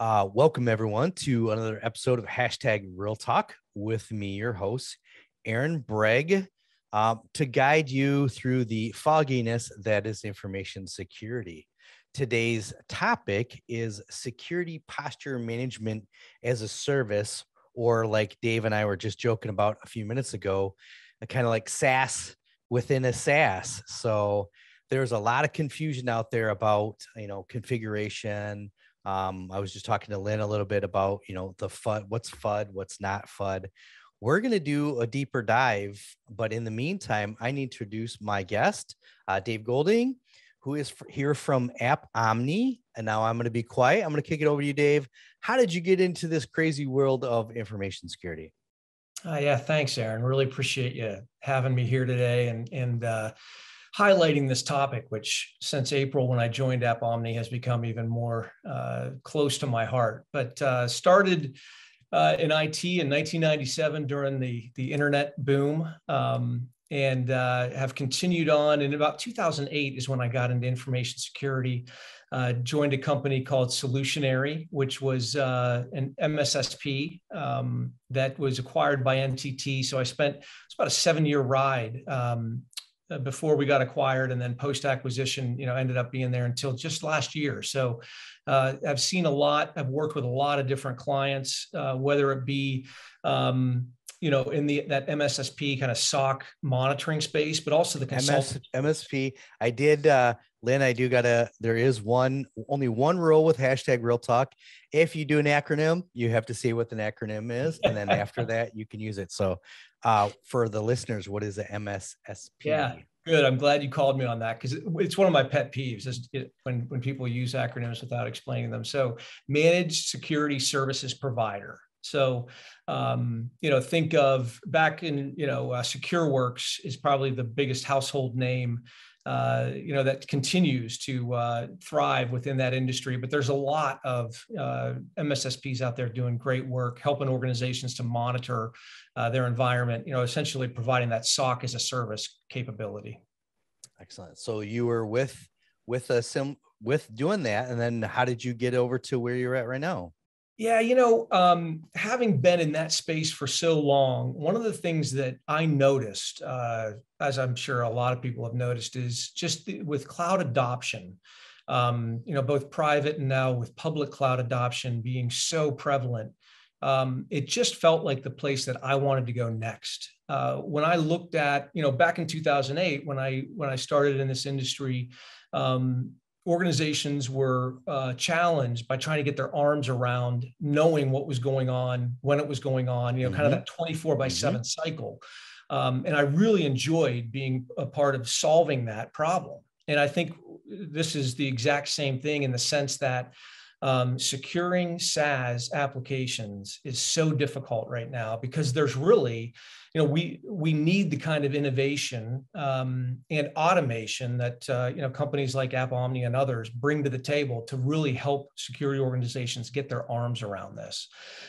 Uh, welcome everyone to another episode of hashtag Real Talk with me, your host, Aaron Bregg, uh, to guide you through the fogginess that is information security. Today's topic is security posture management as a service, or like Dave and I were just joking about a few minutes ago, kind of like SaaS within a SaaS. So there's a lot of confusion out there about you know configuration um, I was just talking to Lynn a little bit about, you know, the FUD, what's FUD, what's not FUD. We're going to do a deeper dive, but in the meantime, I need to introduce my guest, uh, Dave Golding, who is here from AppOmni. And now I'm going to be quiet. I'm going to kick it over to you, Dave. How did you get into this crazy world of information security? Uh, yeah, thanks, Aaron. Really appreciate you having me here today. And and uh, highlighting this topic, which since April when I joined AppOmni has become even more uh, close to my heart. But uh, started uh, in IT in 1997 during the the internet boom. Um, and uh, have continued on. In about 2008 is when I got into information security. Uh, joined a company called Solutionary, which was uh, an MSSP um, that was acquired by NTT. So I spent it's about a seven year ride um, before we got acquired and then post acquisition you know ended up being there until just last year. So uh, i've seen a lot i've worked with a lot of different clients uh, whether it be um, you know in the that mssp kind of soc monitoring space but also the consult- MS, msp i did uh lynn i do gotta there is one only one rule with hashtag real talk. If you do an acronym you have to say what an acronym is and then after that you can use it. So uh, for the listeners, what is the MSSP? Yeah, good. I'm glad you called me on that because it's one of my pet peeves is when, when people use acronyms without explaining them. So managed security services provider. So, um, you know, think of back in, you know, uh, SecureWorks is probably the biggest household name uh, you know that continues to uh, thrive within that industry. But there's a lot of uh, MSSPs out there doing great work, helping organizations to monitor uh, their environment. You know, essentially providing that SOC as a service capability. Excellent. So you were with with a sim with doing that, and then how did you get over to where you're at right now? Yeah, you know, um, having been in that space for so long, one of the things that I noticed, uh, as I'm sure a lot of people have noticed, is just the, with cloud adoption, um, you know, both private and now with public cloud adoption being so prevalent, um, it just felt like the place that I wanted to go next. Uh, when I looked at, you know, back in 2008, when I when I started in this industry, um, organizations were uh, challenged by trying to get their arms around knowing what was going on when it was going on you know mm-hmm. kind of that 24 by 7 mm-hmm. cycle um, and i really enjoyed being a part of solving that problem and i think this is the exact same thing in the sense that um, securing SaaS applications is so difficult right now because there's really, you know, we we need the kind of innovation um, and automation that uh, you know companies like AppOmni and others bring to the table to really help security organizations get their arms around this.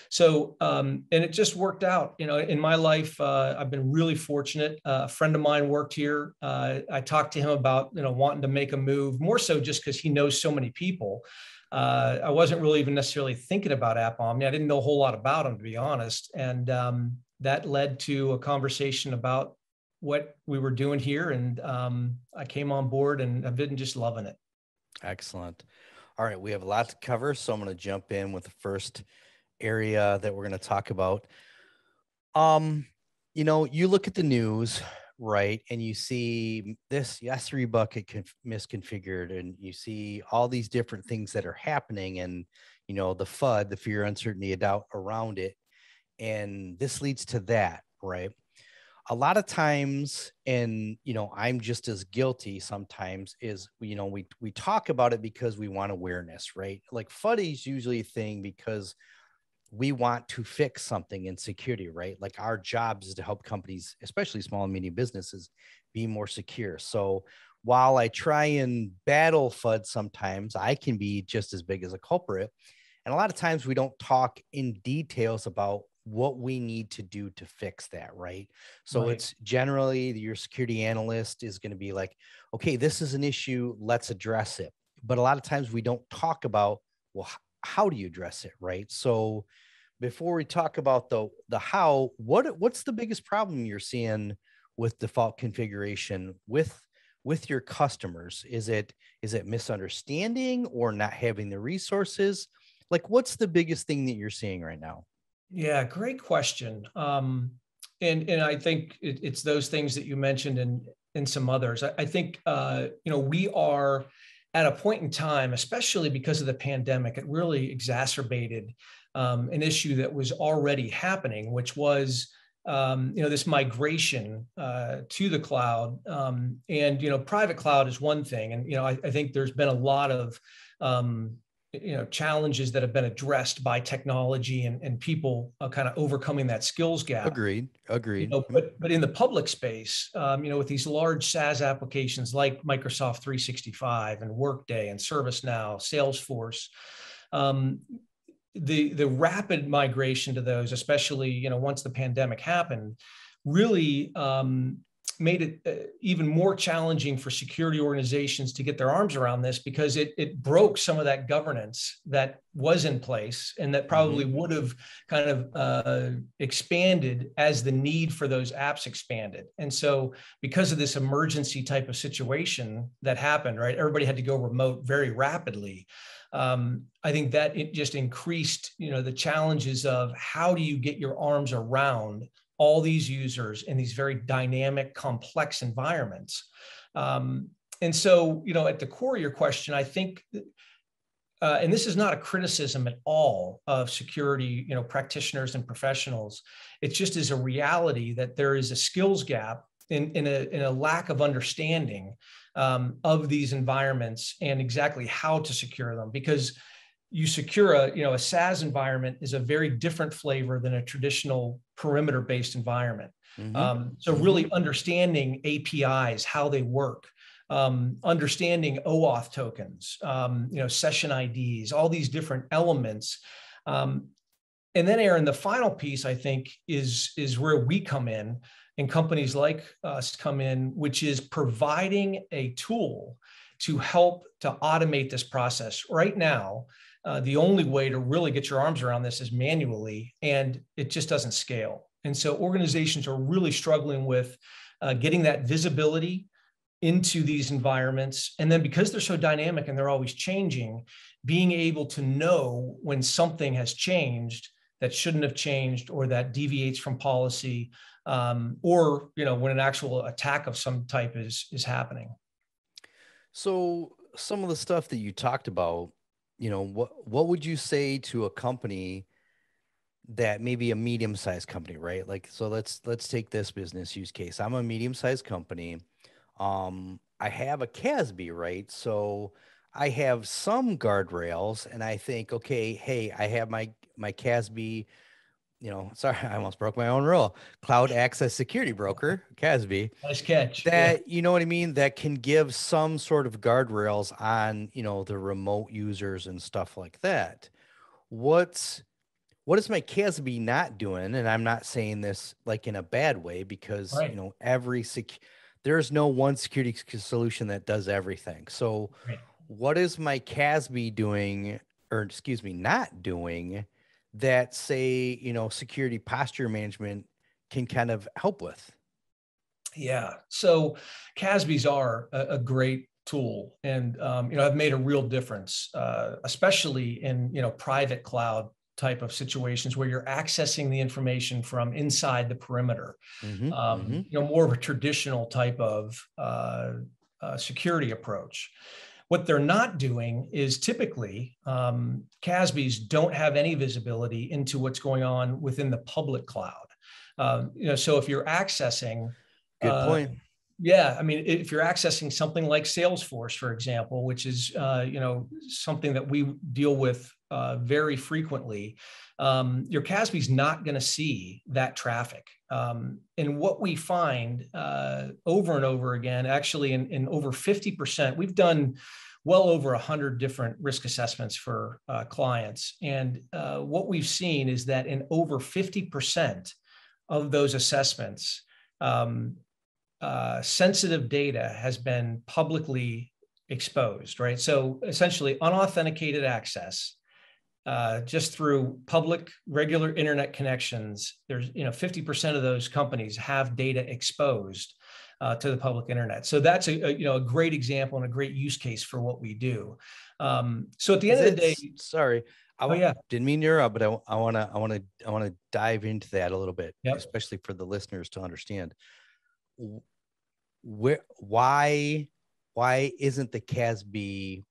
So, um, and it just worked out. You know, in my life, uh, I've been really fortunate. Uh, a friend of mine worked here. Uh, I talked to him about you know wanting to make a move, more so just because he knows so many people uh, I wasn't really even necessarily thinking about AppOmni. I didn't know a whole lot about them, to be honest. And um, that led to a conversation about what we were doing here. And um, I came on board and I've been just loving it. Excellent. All right. We have a lot to cover. So I'm going to jump in with the first area that we're going to talk about. Um, you know, you look at the news, right and you see this s3 bucket conf- misconfigured and you see all these different things that are happening and you know the fud the fear uncertainty and doubt around it and this leads to that right? A lot of times and you know i'm just as guilty sometimes is you know we we talk about it because we want awareness right? Like fud is usually a thing because we want to fix something in security, right? Like our jobs is to help companies, especially small and medium businesses, be more secure. So while I try and battle FUD sometimes, I can be just as big as a culprit. And a lot of times we don't talk in details about what we need to do to fix that, right? So right. it's generally your security analyst is going to be like, okay, this is an issue, let's address it. But a lot of times we don't talk about, well, how do you address it, right? So before we talk about the the how, what what's the biggest problem you're seeing with default configuration with with your customers? Is it is it misunderstanding or not having the resources? Like what's the biggest thing that you're seeing right now? Yeah, great question. Um, and and I think it, it's those things that you mentioned and and some others. I, I think uh, you know we are at a point in time, especially because of the pandemic, it really exacerbated um, an issue that was already happening, which was um, you know this migration uh, to the cloud. Um, and you know, private cloud is one thing, and you know, I, I think there's been a lot of um, you know challenges that have been addressed by technology and, and people uh, kind of overcoming that skills gap. Agreed agreed. you know, but but in the public space um, you know with these large saas applications like microsoft 365 and workday and servicenow salesforce um, the the rapid migration to those especially you know once the pandemic happened really um, made it uh, even more challenging for security organizations to get their arms around this because it, it broke some of that governance that was in place and that probably mm-hmm. would have kind of uh, expanded as the need for those apps expanded. And so, because of this emergency type of situation that happened, right, everybody had to go remote very rapidly. Um, I think that it just increased, you know, the challenges of how do you get your arms around all these users in these very dynamic, complex environments. Um, and so, you know, at the core of your question, I think, uh, and this is not a criticism at all of security, you know, practitioners and professionals. It just is a reality that there is a skills gap in, in, a, in a lack of understanding um, of these environments and exactly how to secure them. Because you secure a you know a SaaS environment is a very different flavor than a traditional perimeter based environment. Mm-hmm. Um, so really understanding APIs, how they work, um, understanding OAuth tokens, um, you know session IDs, all these different elements. Um, and then Aaron, the final piece I think is is where we come in and companies like us come in, which is providing a tool to help to automate this process. Right now, uh, the only way to really get your arms around this is manually, and it just doesn't scale. And so organizations are really struggling with uh, getting that visibility into these environments. And then because they're so dynamic and they're always changing, being able to know when something has changed that shouldn't have changed or that deviates from policy um, or you know when an actual attack of some type is is happening so some of the stuff that you talked about you know what what would you say to a company that maybe a medium sized company right? Like so let's let's take this business use case. I'm a medium sized company. Um i have a casb right? So i have some guardrails and i think okay hey i have my my casb you know, sorry, I almost broke my own rule. Cloud Access Security Broker, CASB. Nice catch. That yeah. you know what I mean. That can give some sort of guardrails on you know the remote users and stuff like that. What's what is my CASB not doing? And I'm not saying this like in a bad way because right. you know every sec there's no one security solution that does everything. So, right. what is my CASB doing, or excuse me, not doing? That say you know security posture management can kind of help with? Yeah. So casbs are a, a great tool and um, you know have made a real difference uh, especially in you know private cloud type of situations where you're accessing the information from inside the perimeter. Mm-hmm, um, mm-hmm. you know more of a traditional type of uh, uh, security approach what they're not doing is typically um, CASBs don't have any visibility into what's going on within the public cloud. Um, you know, so if you're accessing, good uh, point. Yeah, I mean, if you're accessing something like Salesforce, for example, which is uh, you know something that we deal with uh, very frequently, um, your CASB is not going to see that traffic. Um, and what we find uh, over and over again, actually, in, in over 50%, we've done well over 100 different risk assessments for uh, clients. And uh, what we've seen is that in over 50% of those assessments, um, uh, sensitive data has been publicly exposed, right? So essentially, unauthenticated access uh, just through public regular internet connections there's you know 50% of those companies have data exposed uh, to the public internet so that's a, a, you know a great example and a great use case for what we do um, so at the end of the day sorry I oh, yeah. didn't mean you're up, but I, I want to I want to I want to dive into that a little bit, yep. especially for the listeners to understand. Where why why isn't the CASB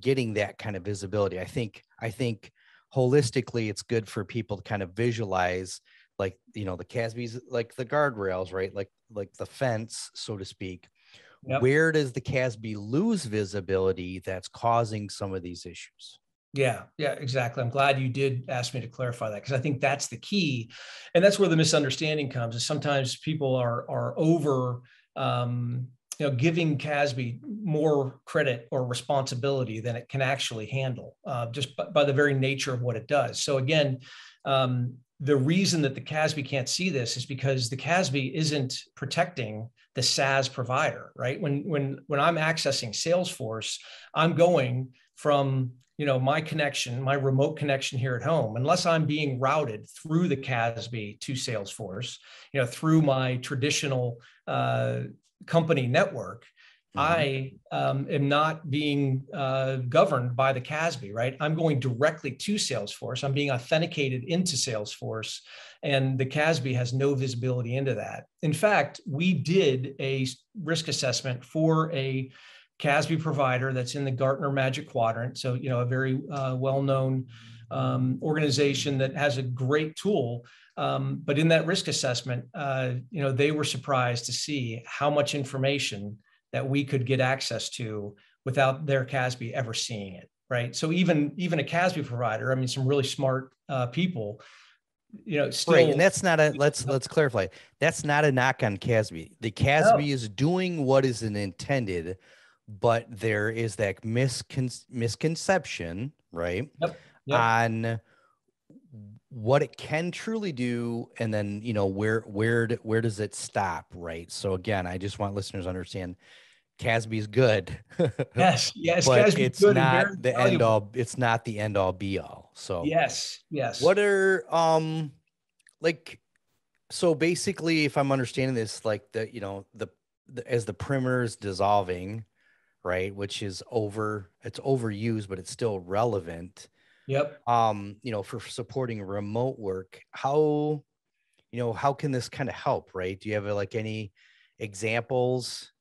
getting that kind of visibility? I think I think holistically it's good for people to kind of visualize like you know the CASB's like the guardrails, right? Like like the fence, so to speak. Yep. Where does the CASB lose visibility that's causing some of these issues? Yeah, yeah, exactly. I'm glad you did ask me to clarify that because I think that's the key, and that's where the misunderstanding comes. Is sometimes people are are over um, you know giving CASB more credit or responsibility than it can actually handle, uh, just by, by, the very nature of what it does. So again, um, the reason that the CASB can't see this is because the CASB isn't protecting the SaaS provider, right? When when when I'm accessing Salesforce, I'm going from you know my connection my remote connection here at home unless i'm being routed through the casb to salesforce you know through my traditional uh, company network mm-hmm. i um, am not being uh, governed by the casb right i'm going directly to salesforce i'm being authenticated into salesforce and the casb has no visibility into that in fact we did a risk assessment for a CASB provider that's in the Gartner Magic Quadrant. So, you know, a very uh, well known um, organization that has a great tool. Um, but in that risk assessment, uh, you know, they were surprised to see how much information that we could get access to without their CASB ever seeing it. Right. So even even a CASB provider, I mean, some really smart uh, people you know, still, right. And that's not a let's let's clarify. That's not a knock on CASB. The CASB no. is doing what is intended but there is that miscon- misconception, right? Yep. Yep. On what it can truly do and then you know where where where does it stop right so again i just want listeners to understand casb's good yes yes but it's not the valuable. end all it's not the end all be all so yes yes what are um like so basically if i'm understanding this like the you know the, the as the perimeter is dissolving right? Which is over, it's overused, but it's still relevant. Yep. Um, you know, for supporting remote work, how, you know, how can this kind of help, right? Do you have like any examples?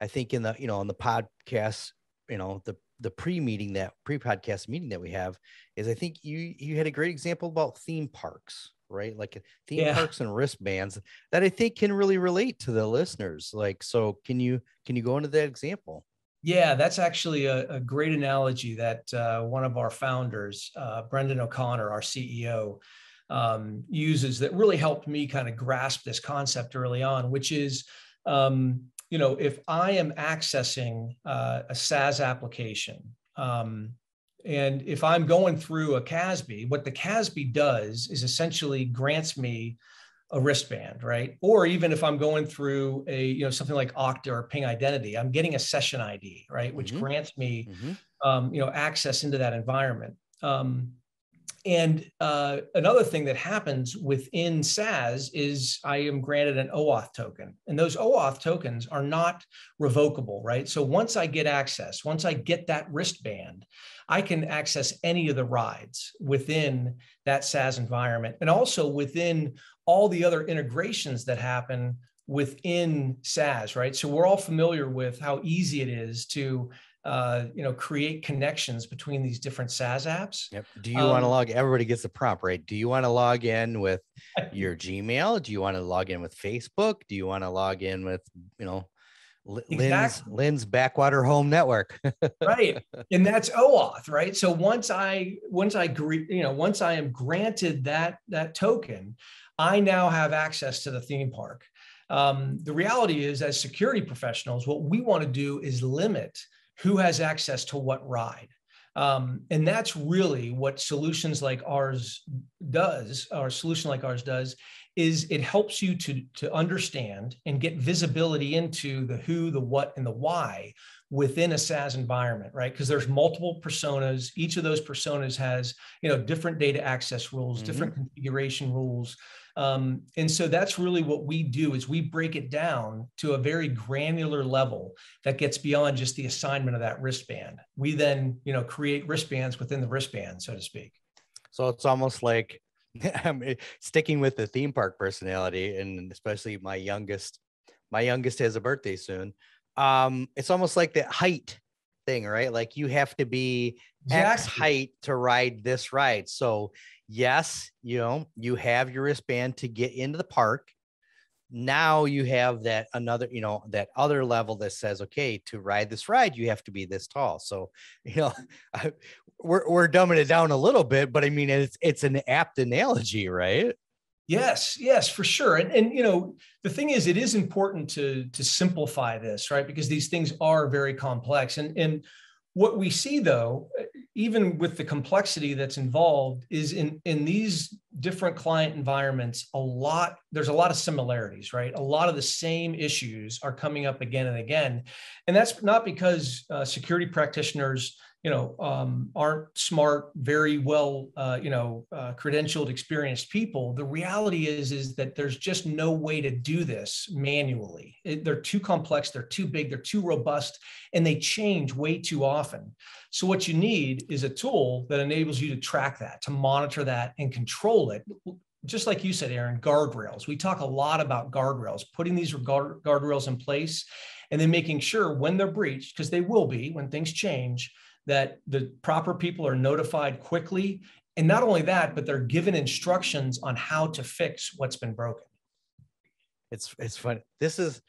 I think in the, you know, on the podcast, you know, the the pre-meeting that pre-podcast meeting that we have is I think you you had a great example about theme parks, right? Like theme yeah. parks and wristbands that I think can really relate to the listeners. Like, so can you can you go into that example? Yeah, that's actually a, a great analogy that uh, one of our founders, uh, Brendan O'Connor, our CEO, um, uses that really helped me kind of grasp this concept early on, which is, um, you know, if I am accessing uh, a SaaS application, um, and if I'm going through a CASB, what the CASB does is essentially grants me a wristband, right? Or even if I'm going through a, you know, something like Okta or Ping Identity, I'm getting a session ID, right, which mm-hmm. grants me, mm-hmm. um, you know, access into that environment. Um, and uh, another thing that happens within SaaS is I am granted an OAuth token, and those OAuth tokens are not revocable, right? So once I get access, once I get that wristband, I can access any of the rides within that SaaS environment, and also within all the other integrations that happen within SaaS, right? So we're all familiar with how easy it is to uh, you know, create connections between these different SaaS apps. Yep. Do you um, want to log? Everybody gets the prompt, right? Do you want to log in with your Gmail? Do you want to log in with Facebook? Do you want to log in with, you know, exactly. Lynn's, Lynn's backwater home network? right, and that's OAuth, right? So once I once I you know, once I am granted that that token, I now have access to the theme park. Um, the reality is, as security professionals, what we want to do is limit who has access to what ride. Um, and that's really what solutions like ours does, or a solution like ours does, is it helps you to, to understand and get visibility into the who, the what, and the why within a SaaS environment, right? Because there's multiple personas. Each of those personas has, you know, different data access rules, mm-hmm. different configuration rules. Um, and so that's really what we do is we break it down to a very granular level that gets beyond just the assignment of that wristband. We then, you know, create wristbands within the wristband, so to speak. So it's almost like I'm sticking with the theme park personality, and especially my youngest. My youngest has a birthday soon um it's almost like the height thing right like you have to be exactly. x height to ride this ride so yes you know you have your wristband to get into the park now you have that another you know that other level that says okay to ride this ride you have to be this tall so you know we're, we're dumbing it down a little bit but i mean it's it's an apt analogy right Yes, yes, for sure. And and you know, the thing is it is important to to simplify this, right? Because these things are very complex. And and what we see though, even with the complexity that's involved is in in these different client environments, a lot there's a lot of similarities, right? A lot of the same issues are coming up again and again. And that's not because uh, security practitioners you know um, aren't smart very well uh, you know uh, credentialed experienced people. The reality is is that there's just no way to do this manually. It, they're too complex they're too big they're too robust and they change way too often. So what you need is a tool that enables you to track that to monitor that and control it. Just like you said aaron guardrails. We talk a lot about guardrails putting these guard, guardrails in place and then making sure when they're breached because they will be when things change that the proper people are notified quickly. And not only that, but they're given instructions on how to fix what's been broken. It's it's fun. This is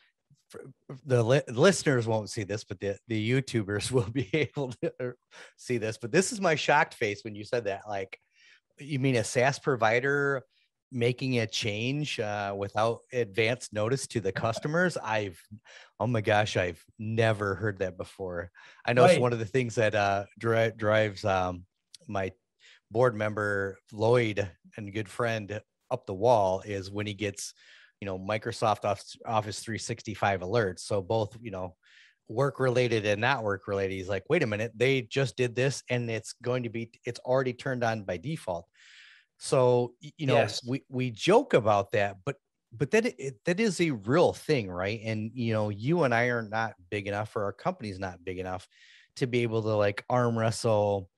the li- listeners won't see this, but the the YouTubers will be able to er, see this. But this is my shocked face when you said that. Like, you mean a SaaS provider making a change uh, without advance notice to the customers i've oh my gosh i've never heard that before. I know right. it's one of the things that uh, dri- drives um, my board member lloyd and good friend up the wall is when he gets you know microsoft office 365 alerts. So both you know work related and not work related he's like wait a minute they just did this and it's going to be it's already turned on by default so you know, yes. we we joke about that, but but that it, that is a real thing, right? And you know, you and I are not big enough, or our company's not big enough to be able to like arm wrestle,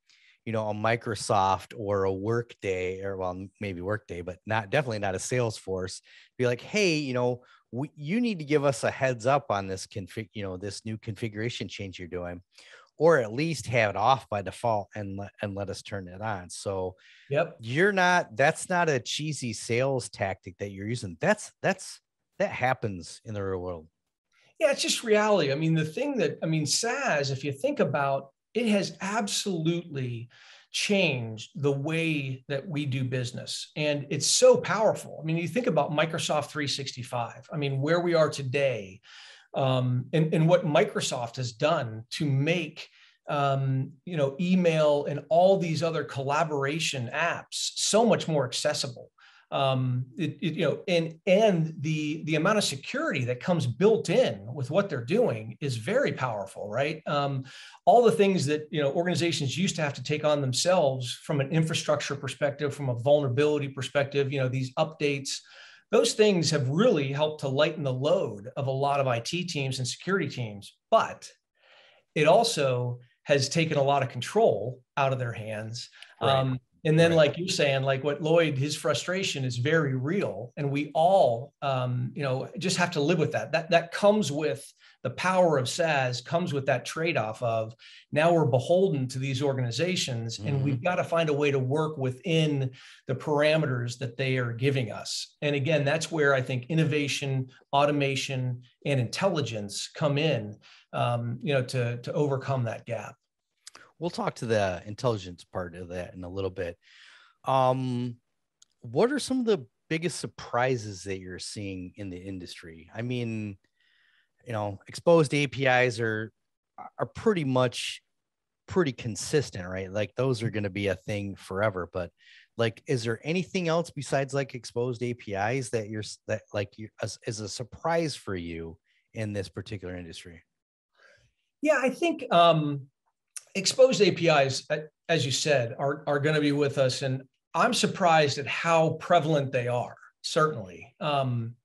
you know, a Microsoft or a Workday, or well, maybe Workday, but not definitely not a Salesforce. Be like, hey, you know, we, you need to give us a heads up on this config, you know, this new configuration change you're doing, or at least have it off by default and let and let us turn it on. So yep, you're not that's not a cheesy sales tactic that you're using. That's that's that happens in the real world. Yeah, it's just reality. I mean, the thing that I mean, SaaS, if you think about it has absolutely changed the way that we do business. And it's so powerful. I mean, you think about Microsoft 365. I mean, where we are today um, and, and what Microsoft has done to make um, you know email and all these other collaboration apps so much more accessible. Um, it, it, you know, and and the the amount of security that comes built in with what they're doing is very powerful, right? Um, all the things that you know organizations used to have to take on themselves from an infrastructure perspective, from a vulnerability perspective, you know, these updates those things have really helped to lighten the load of a lot of IT teams and security teams. But it also has taken a lot of control out of their hands. Right. Um, and then, right. like you're saying, like what Lloyd, his frustration is very real, and we all, um, you know, just have to live with that. That that comes with the power of SaaS comes with that trade-off of now we're beholden to these organizations mm-hmm. and we've got to find a way to work within the parameters that they are giving us. And again, that's where I think innovation, automation, and intelligence come in, um, you know, to, to overcome that gap. We'll talk to the intelligence part of that in a little bit. Um, what are some of the biggest surprises that you're seeing in the industry? I mean, you know, exposed APIs are are pretty much pretty consistent, right? Like those are going to be a thing forever. But like is there anything else besides like exposed apis that you're that like you is a surprise for you in this particular industry yeah i think um exposed apis as you said are, are going to be with us and i'm surprised at how prevalent they are certainly um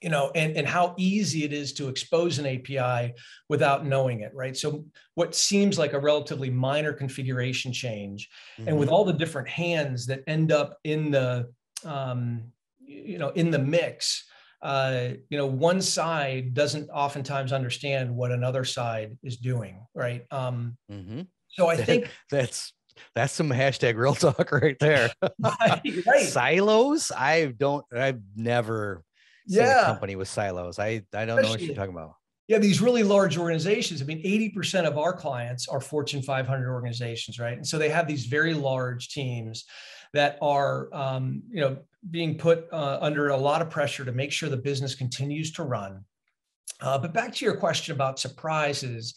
you know, and, and how easy it is to expose an API without knowing it, right? So what seems like a relatively minor configuration change, mm-hmm. and with mm-hmm. all the different hands that end up in the, um, you know, in the mix, uh, you know, one side doesn't oftentimes understand what another side is doing, right? Um, mm-hmm. So I think that's that's some hashtag real talk right there. right, right. Silos. I don't. I've never yeah. company with silos. I I don't Especially, know what you're talking about. Yeah, these really large organizations. I mean, 80% of our clients are Fortune 500 organizations, right? And so they have these very large teams that are, um, you know, being put uh, under a lot of pressure to make sure the business continues to run. Uh, but back to your question about surprises,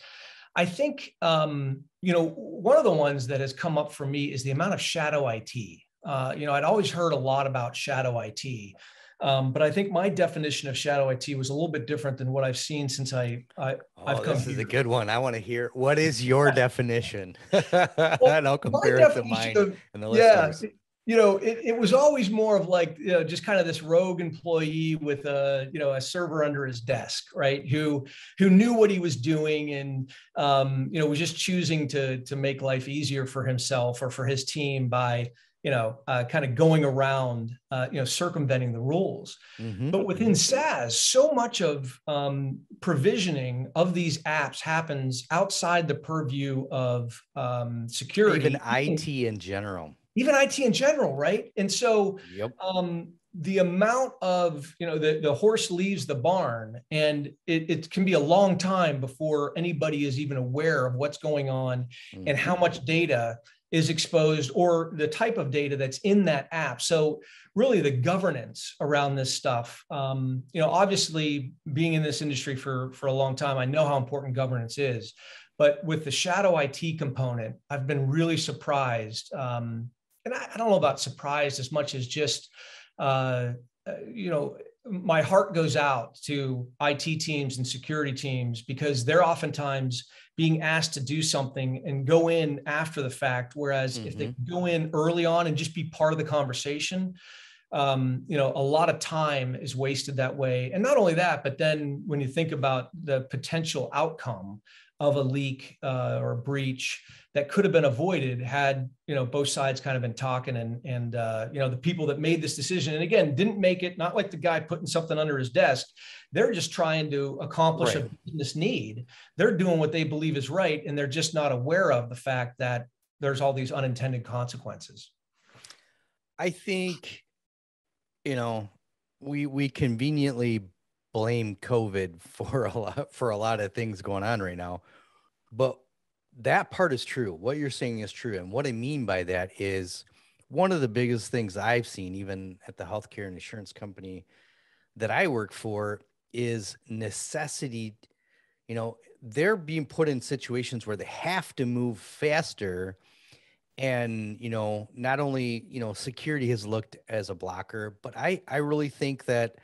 I think, um, you know, one of the ones that has come up for me is the amount of shadow IT. Uh, you know, I'd always heard a lot about shadow IT. Um, but I think my definition of shadow IT was a little bit different than what I've seen since I, I oh, have come. This here. is a good one. I want to hear what is your yeah. definition, well, and I'll compare it to mine of, and the listeners. Yeah, you know, it, it was always more of like, you know, just kind of this rogue employee with a, you know, a server under his desk, right? Who, who knew what he was doing and, um, you know, was just choosing to, to make life easier for himself or for his team by, you know, uh, kind of going around, uh, you know, circumventing the rules. Mm-hmm. But within SaaS, so much of um, provisioning of these apps happens outside the purview of um, security. Even IT in general. Even IT in general, right? And so yep. um, the amount of, you know, the, the horse leaves the barn and it, it can be a long time before anybody is even aware of what's going on mm-hmm. and how much data is exposed or the type of data that's in that app. So really the governance around this stuff, um, you know, obviously being in this industry for, for a long time, I know how important governance is, but with the shadow IT component, I've been really surprised. Um, and I, I, don't know about surprised as much as just, uh, uh you know, my heart goes out to IT teams and security teams because they're oftentimes being asked to do something and go in after the fact. Whereas mm-hmm. if they mm-hmm. go in early on and just be part of the conversation, um, you know, a lot of time is wasted that way. And not only that, but then when you think about the potential outcome of a leak uh, or a breach that could have been avoided had you know both sides kind of been talking and and uh, you know the people that made this decision and again didn't make it not like the guy putting something under his desk. They're just trying to accomplish right. a business need. They're doing what they believe is right and they're just not aware of the fact that there's all these unintended consequences. I think you know we we conveniently blame COVID for a lot for a lot of things going on right now. But that part is true. What you're saying is true. And what I mean by that is one of the biggest things I've seen, even at the healthcare and insurance company that I work for, is necessity. You know, they're being put in situations where they have to move faster. And, you know, not only, you know, security has looked as a blocker, but I, I really think that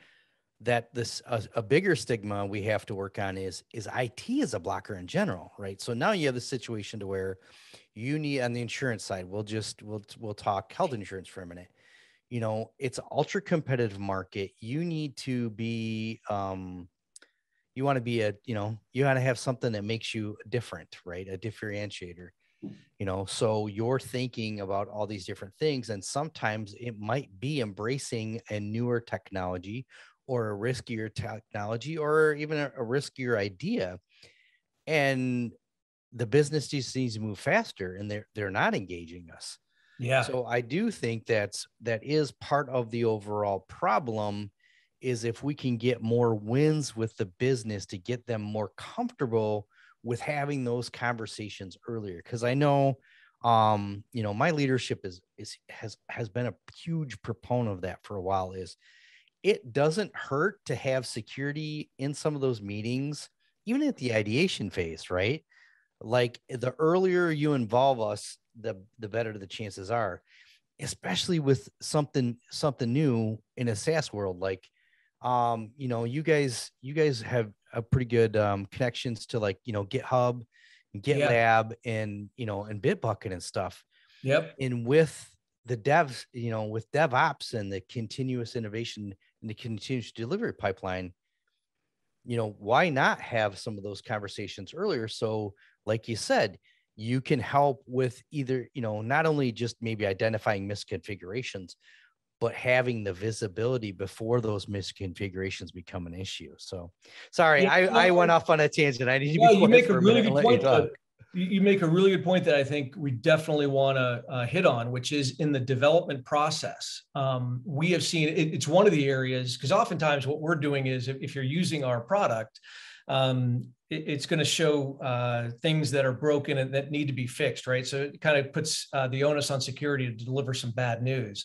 that this a, a, bigger stigma we have to work on is is IT as a blocker in general, right? So now you have the situation to where you need on the insurance side. We'll just we'll we'll talk health insurance for a minute. You know, it's ultra competitive market. You need to be um you want to be a you know you want to have something that makes you different, right? A differentiator. You know, so you're thinking about all these different things, and sometimes it might be embracing a newer technology or a riskier technology or even a, a riskier idea and the business just needs to move faster and they're they're not engaging us. Yeah. So i do think that's that is part of the overall problem is if we can get more wins with the business to get them more comfortable with having those conversations earlier. Because i know um you know my leadership is is has has been a huge proponent of that for a while is it doesn't hurt to have security in some of those meetings, even at the ideation phase, right? Like the earlier you involve us, the the better the chances are. especially with something something new in a SaaS world. Like, um, you know, you guys you guys have a pretty good um, connections to like you know GitHub, and GitLab, and you know and Bitbucket and stuff. Yep. And with the devs, you know, with DevOps and the continuous innovation and the continuous delivery pipeline, you know, why not have some of those conversations earlier? So, like you said, you can help with either, you know, not only just maybe identifying misconfigurations, but having the visibility before those misconfigurations become an issue. So, sorry, yeah, I, I went off on a tangent. I need to. Yeah, you make a really good point you make a really good point that I think we definitely want to uh, hit on, which is in the development process. Um, we have seen it, it's one of the areas because oftentimes what we're doing is if, if you're using our product, um, it, it's going to show uh, things that are broken and that need to be fixed, right? So it kind of puts uh, the onus on security to deliver some bad news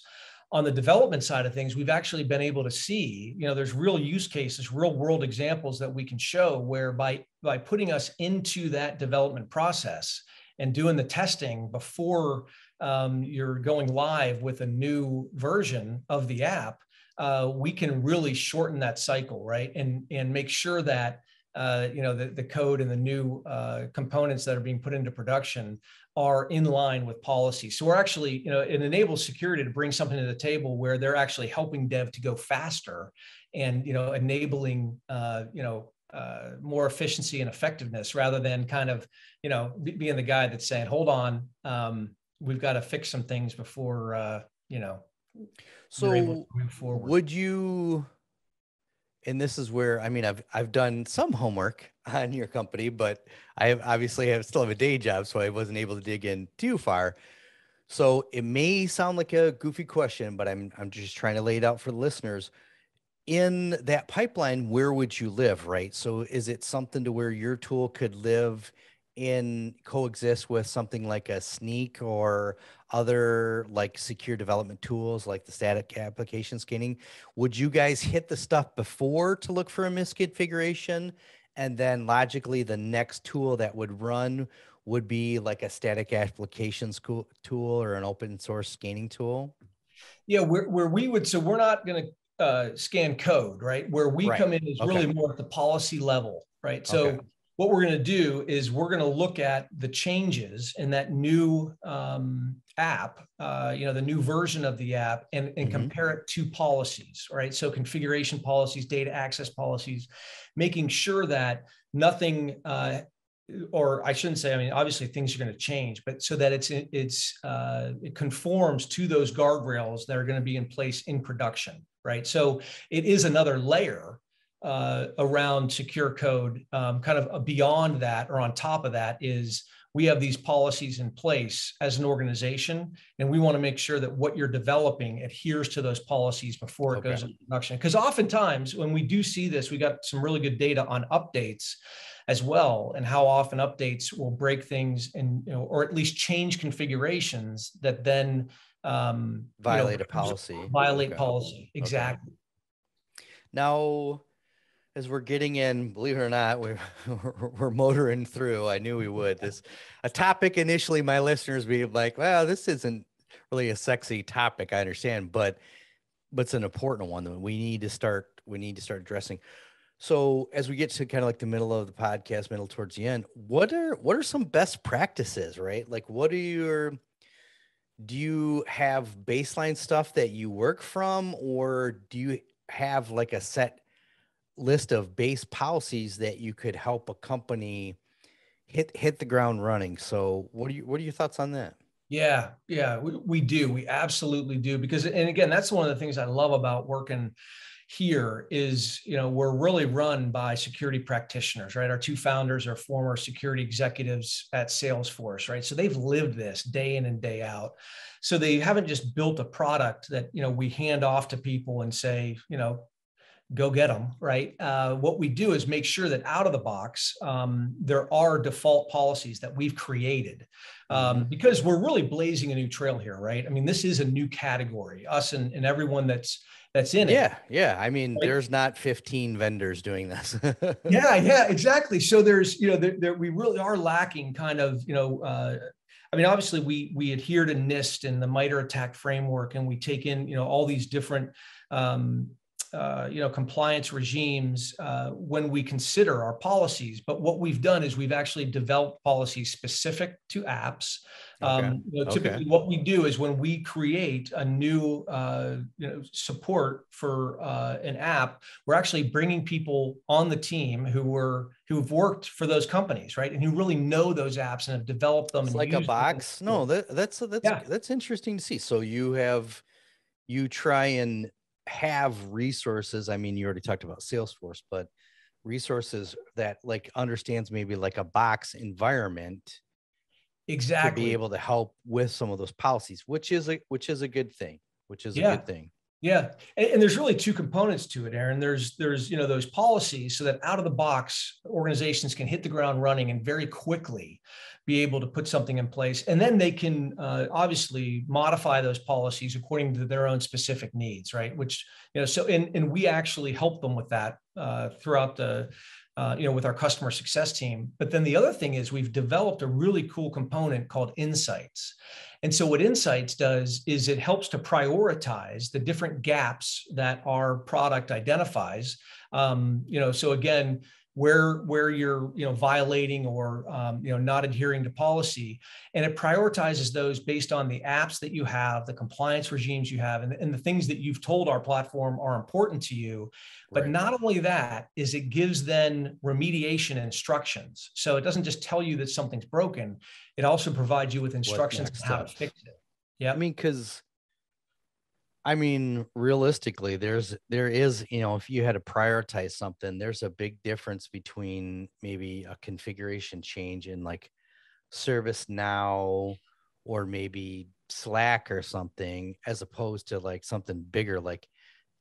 on the development side of things, we've actually been able to see, you know, there's real use cases, real world examples that we can show where by by putting us into that development process and doing the testing before um, you're going live with a new version of the app, uh, we can really shorten that cycle, right? And and make sure that uh, you know the, the code and the new uh, components that are being put into production are in line with policy. So we're actually, you know, it enables security to bring something to the table where they're actually helping dev to go faster and, you know, enabling, uh, you know, uh, more efficiency and effectiveness rather than kind of, you know, being the guy that's saying, hold on, um, we've got to fix some things before, uh, you know, so would you and this is where I mean I've I've done some homework on your company, but I have obviously have still have a day job, so I wasn't able to dig in too far. So it may sound like a goofy question, but I'm I'm just trying to lay it out for the listeners. In that pipeline, where would you live, right? So is it something to where your tool could live in coexist with something like a Snyk or other like secure development tools like the static application scanning would you guys hit the stuff before to look for a misconfiguration? And then logically the next tool that would run would be like a static applications tool or an open source scanning tool? Yeah where, where we would so we're not going to uh, scan code right? Where we right. come in is okay. really more at the policy level right? So okay what we're going to do is we're going to look at the changes in that new um, app, uh, you know, the new version of the app, and, and mm-hmm. compare it to policies, right? So configuration policies, data access policies, making sure that nothing, uh, or I shouldn't say, I mean, obviously things are going to change, but so that it's it's uh, it conforms to those guardrails that are going to be in place in production, right? So it is another layer uh, around secure code, um, kind of beyond that or on top of that, is we have these policies in place as an organization, and we want to make sure that what you're developing adheres to those policies before it okay. goes into production. Because oftentimes, when we do see this, we got some really good data on updates as well, and how often updates will break things and you know, or at least change configurations that then um, violate you know, a policy. Violate okay. policy exactly. Okay. Now as we're getting in, believe it or not, we're, we're motoring through. I knew we would. This a topic initially, my listeners be like, "Well, this isn't really a sexy topic." I understand, but but it's an important one that we need to start. We need to start addressing. So as we get to kind of like the middle of the podcast, middle towards the end, what are what are some best practices, right? Like, what are your do you have baseline stuff that you work from, or do you have like a set list of base policies that you could help a company hit hit the ground running. So what are you what are your thoughts on that? Yeah, yeah, we, we do. We absolutely do because and again, that's one of the things I love about working here is you know we're really run by security practitioners right our two founders are former security executives at salesforce right so they've lived this day in and day out so they haven't just built a product that you know we hand off to people and say you know go get them, right? Uh, what we do is make sure that out of the box, um, there are default policies that we've created um, mm-hmm. because we're really blazing a new trail here, right? I mean, this is a new category, us and, and everyone that's that's in it. Yeah, yeah. I mean, right? there's not 15 vendors doing this. yeah, yeah, exactly. So there's, you know, there, there, we really are lacking kind of, you know, uh, I mean, obviously we we adhere to NIST and the MITRE ATT&CK framework, and we take in you know all these different um, uh, you know compliance regimes uh, when we consider our policies. But what we've done is we've actually developed policies specific to apps. Okay. Um, you know, typically, okay. what we do is when we create a new uh, you know support for uh, an app, we're actually bringing people on the team who were who've worked for those companies, right, and who really know those apps and have developed them. It's like a box. Them. No, that, that's that's yeah. that's interesting to see. So you have you try and have resources. I mean, you already talked about Salesforce, but resources that like understands maybe like a box environment exactly to be able to help with some of those policies which is a which is a good thing which is yeah. a good thing yeah, and, and, there's really two components to it, Aaron. There's there's you know those policies so that out of the box organizations can hit the ground running and very quickly be able to put something in place, and then they can uh, obviously modify those policies according to their own specific needs, right? Which you know so and and we actually help them with that uh, throughout the uh, you know, with our customer success team. But then the other thing is we've developed a really cool component called Insights. And so what Insights does is it helps to prioritize the different gaps that our product identifies. Um, you know, so again, where where you're you know violating or um, you know not adhering to policy. And it prioritizes those based on the apps that you have the compliance regimes you have and, and the things that you've told our platform are important to you. But right. not only that is it gives then remediation instructions. So it doesn't just tell you that something's broken it also provides you with instructions on how to fix it. Yeah i mean because I mean, realistically, there's there is, you know, if you had to prioritize something, there's a big difference between maybe a configuration change in like ServiceNow or maybe Slack or something, as opposed to like something bigger like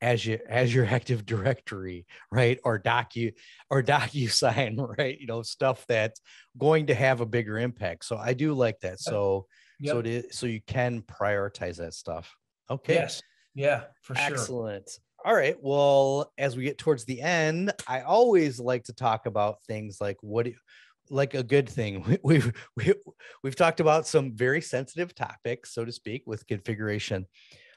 Azure Azure Active Directory, right? Or Docu or DocuSign, right? You know, stuff that's going to have a bigger impact. So I do like that. So yep. so it is, so you can prioritize that stuff. Okay. Yes. Yeah, for sure. Excellent. All right. Well, as we get towards the end, I always like to talk about things like what, like a good thing. We, we've we, we've talked about some very sensitive topics, so to speak, with configuration.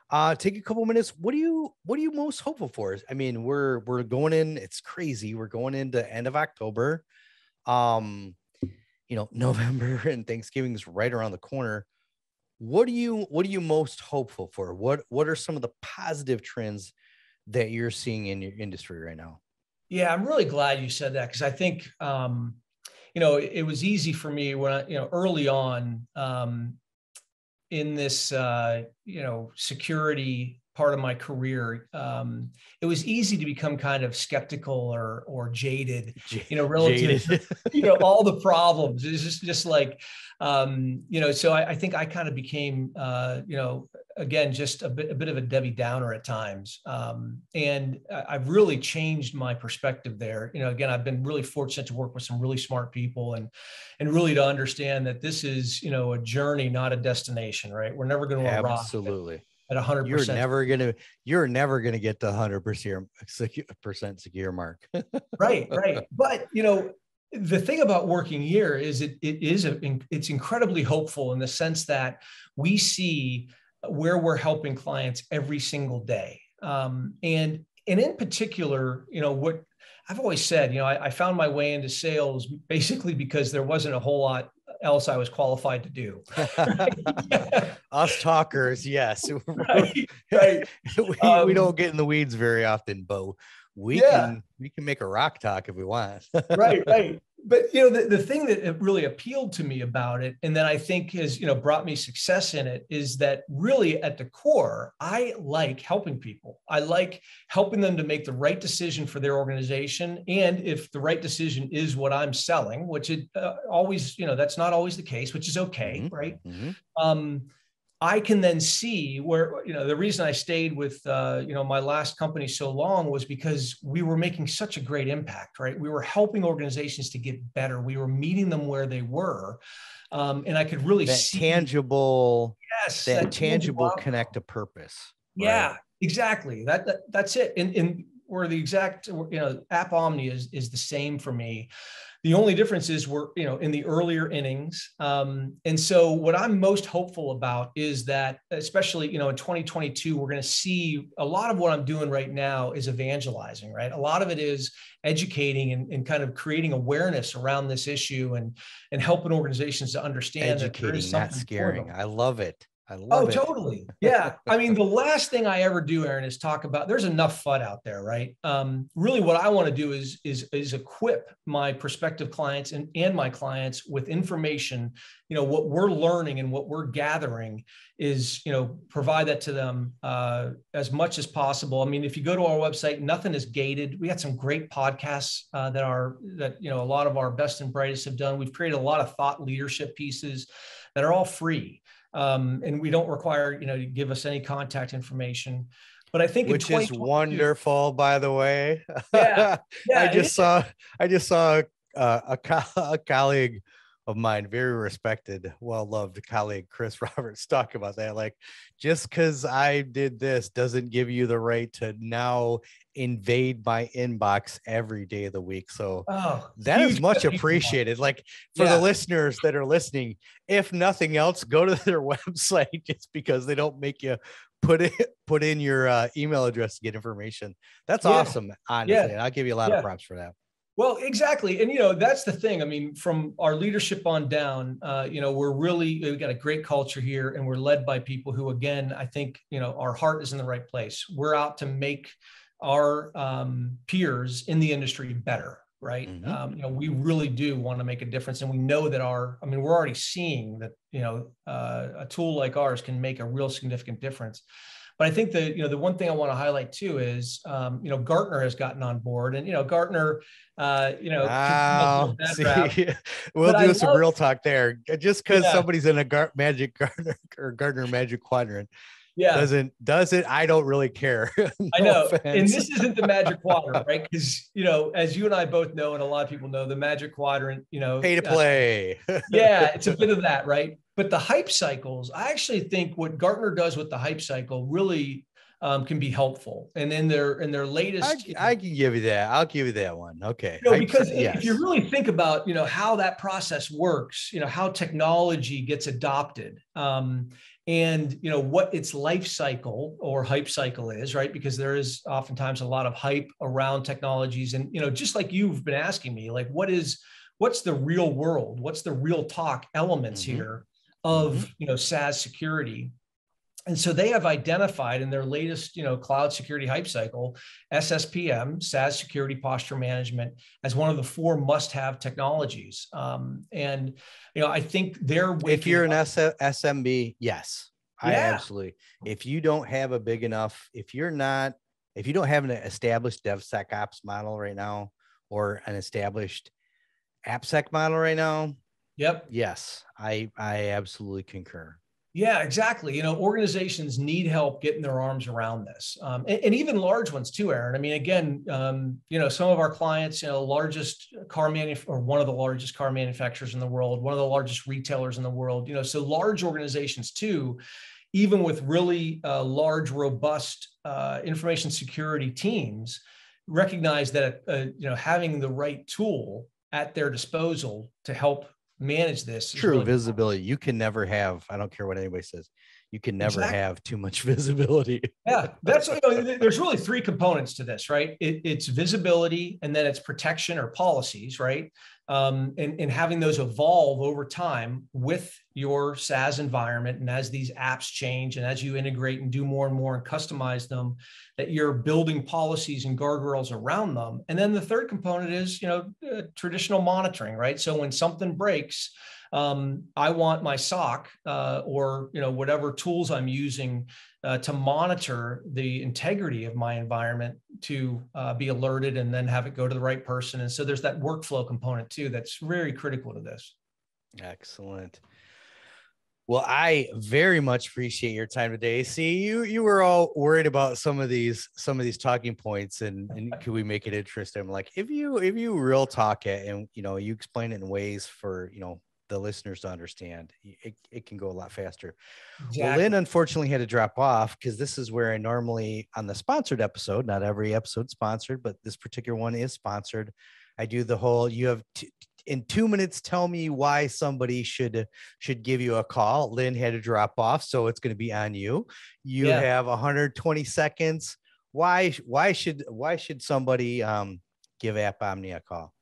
Uh, take a couple minutes. What do you what are you most hopeful for? I mean, we're we're going in. It's crazy. We're going into end of October. Um, you know, November and Thanksgiving is right around the corner what do you what are you most hopeful for? What what are some of the positive trends that you're seeing in your industry right now? Yeah i'm really glad you said that because i think um you know it, it, was easy for me when i you know early on um in this uh you know security part of my career, um, it was easy to become kind of skeptical or or jaded, you know, relative to you know all the problems. It's just just like, um, you know, so I, I think I kind of became, uh, you know, again just a bit a bit of a Debbie Downer at times, um, and I've really changed my perspective there. You know, again, I've been really fortunate to work with some really smart people and and really to understand that this is you know a journey, not a destination. Right? We're never going to arrive. Absolutely at 100 you're never gonna you're never gonna get the 100 percent secure mark. Right right. But you know the thing about working here is it, it is a, it's incredibly hopeful in the sense that we see where we're helping clients every single day. Um, and and in particular you know what I've always said, you know, I, I, found my way into sales basically because there wasn't a whole lot else I was qualified to do. Us talkers, yes. right, right. we, um, we don't get in the weeds very often, Bo. We yeah. can we can make a rock talk if we want. right, right but you know the, the thing that really appealed to me about it and that i think has you know brought me success in it is that really at the core i like helping people i like helping them to make the right decision for their organization and if the right decision is what i'm selling which it uh, always you know that's not always the case which is okay mm-hmm. right mm-hmm. um, I can then see where you know the reason I stayed with uh, you know my last company so long was because we were making such a great impact, right? We were helping organizations to get better. We were meeting them where they were, um, and I could really that see tangible, yes, that, that tangible, tangible connect to purpose. Yeah, exactly. That, that that's it. And and we're the exact you know AppOmni is is the same for me. The only difference is we're you know in the earlier innings. Um, and so what i'm most hopeful about is that especially you know in 2022 we're going to see a lot of what i'm doing right now is evangelizing right? A lot of it is educating and, and kind of creating awareness around this issue and and helping organizations to understand educating not scaring. I love it I love oh, it. totally. Yeah. I mean, the last thing I ever do, Aaron, is talk about there's enough FUD out there, right? Um, really what I want to do is is is equip my prospective clients and, and my clients with information. You know, what we're learning and what we're gathering is, you know, provide that to them uh, as much as possible. I mean, if you go to our website, nothing is gated. We got some great podcasts uh, that are that, you know, a lot of our best and brightest have done. We've created a lot of thought leadership pieces that are all free um, and we don't require you know to give us any contact information. But I think which is wonderful, by the way. Yeah, yeah I just saw I just saw uh, a, co- a colleague of mine, very respected, well loved colleague Chris Roberts, talk about that. Like, just because I did this doesn't give you the right to now invade my inbox every day of the week. So oh, that is much appreciated. Like for yeah. the listeners that are listening, if nothing else, go to their website just because they don't make you put it put in your uh, email address to get information. That's yeah. awesome. Honestly, yeah. I'll give you a lot of props for that. Well, exactly, and you know that's the thing. I mean, from our leadership on down, uh, you know, we're really we've got a great culture here, and we're led by people who, again, I think you know our heart is in the right place. We're out to make our um, peers in the industry better, right? Mm-hmm. Um, you know, we really do want to make a difference, and we know that our, I mean, we're already seeing that you know uh, a tool like ours can make a real significant difference. But I think the you know the one thing I want to highlight too is um, you know Gartner has gotten on board, and you know Gartner, uh, you know, wow. See, we'll but do I some love, real talk there. Just because yeah. somebody's in a Gar- Magic Gartner or Gartner Magic Quadrant yeah doesn't does it i don't really care no i know offense. and this isn't the magic quadrant right because you know as you and i both know and a lot of people know the magic quadrant you know pay to play uh, yeah it's a bit of that right but the hype cycles, I actually think what Gartner does with the hype cycle really um, can be helpful. And in their in their latest, I, you know, I, can give you that. I'll give you that one. Okay. You know, because yes. if you really think about you know how that process works, you know how technology gets adopted. Um, and you know what its life cycle or hype cycle is right because there is oftentimes a lot of hype around technologies and you know just like you've been asking me like what is what's the real world what's the real talk elements mm-hmm. here of mm-hmm. you know SaaS security. And so they have identified in their latest, you know, cloud security hype cycle, SSPM, SaaS Security Posture Management, as one of the four must-have technologies. Um, and you know, I think they're if you're an S- SMB, yes, yeah. I absolutely. If you don't have a big enough, if you're not, if you don't have an established DevSecOps model right now, or an established AppSec model right now, Yep. Yes, I I absolutely concur. Yeah, exactly. You know, organizations need help getting their arms around this, um, and, and, even large ones too, Aaron. I mean, again, um, you know, some of our clients, you know, largest car manuf- or one of the largest car manufacturers in the world, one of the largest retailers in the world. You know, so large organizations too, even with really uh, large, robust uh, information security teams, recognize that uh, you know having the right tool at their disposal to help manage this. True really visibility. You can never have, I don't care what anybody says, you can never exactly. have too much visibility. yeah, that's you know, there's really three components to this, right? It, it's visibility, and then it's protection or policies, right? Um, and, and having those evolve over time with your SaaS environment, and as these apps change, and as you integrate and do more and more and customize them, that you're building policies and guardrails around them. And then the third component is, you know, uh, traditional monitoring, right? So when something breaks, um, I want my SOC uh, or you know whatever tools I'm using uh, to monitor the integrity of my environment to uh, be alerted and then have it go to the right person. And so there's that workflow component too that's very critical to this. Excellent. Well, I very much appreciate your time today. See, you you were all worried about some of these some of these talking points, and and could we make it interesting? I'm like, if you if you real talk it, and you know, you explain it in ways for you know the listeners to understand. It, it can go a lot faster. Exactly. Well, Lynn unfortunately had to drop off because this is where I normally on the sponsored episode, not every episode sponsored, but this particular one is sponsored. I do the whole you have t- in two minutes tell me why somebody should should give you a call. Lynn had to drop off, so it's going to be on you. You Yeah. have 120 seconds. Why why should why should somebody um, give AppOmni a call?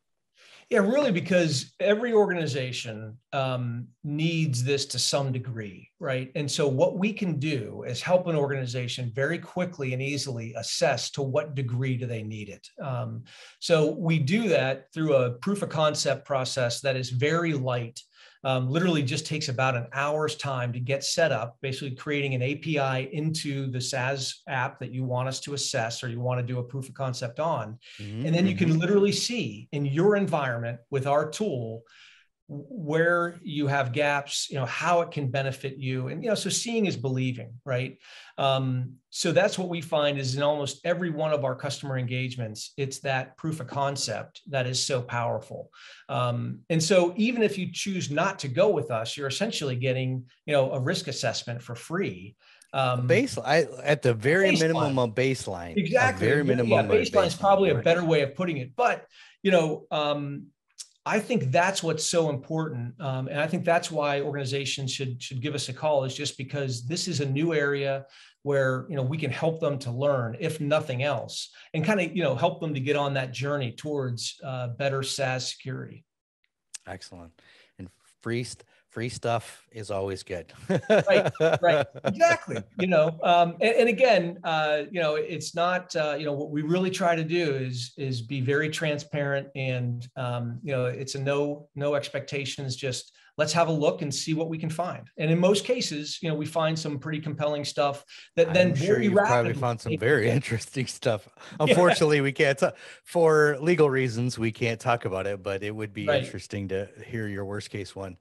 Yeah, really, because every organization um, needs this to some degree, right? And so, what we can do is help an organization very quickly and easily assess to what degree do they need it. Um, so, we do that through a proof of concept process that is very light. Um, literally just takes about an hour's time to get set up, basically creating an API into the SaaS app that you want us to assess or you want to do a proof of concept on. And then you Mm-hmm. can literally see in your environment with our tool where you have gaps, you know, how it can benefit you. And, you know, so seeing is believing, right? Um, so that's what we find is in almost every one of our customer engagements, it's that proof of concept that is so powerful. Um, and so even if you choose not to go with us, you're essentially getting, you know, a risk assessment for free. Um, base I, at the very Baseline. minimum of baseline. a exactly very minimum. yeah, baseline is probably a better way of putting it but you know um, i think that's what's so important um, and i think that's why organizations should should give us a call is just because this is a new area where you know we can help them to learn if nothing else and kind of you know help them to get on that journey towards uh, better SaaS security Excellent. And free st- free stuff is always good. Right, right. exactly you know um, and, and again uh, you know it's not uh, you know what we really try to do is is be very transparent and um, you know it's a no no expectations just let's have a look and see what we can find and in most cases you know we find some pretty compelling stuff that then I'm sure very you've probably found some very interesting stuff. Unfortunately, we can't ta- for legal reasons we can't talk about it, but it would be Right. interesting to hear your worst case one.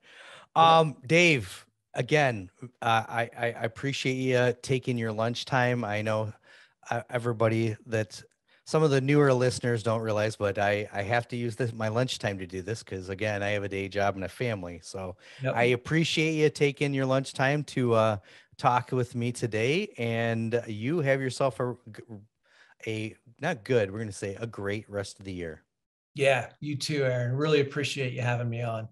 Um, Dave, again, uh, I, I appreciate you taking your lunchtime. I know uh, everybody that some of the newer listeners don't realize, but I I have to use this my lunchtime to do this because again I have a day job and a family, so. Yep. I appreciate you taking your lunchtime to uh, talk with me today, and you have yourself a, a not good. We're going to say a great rest of the year. yeah you too aaron really appreciate you having me on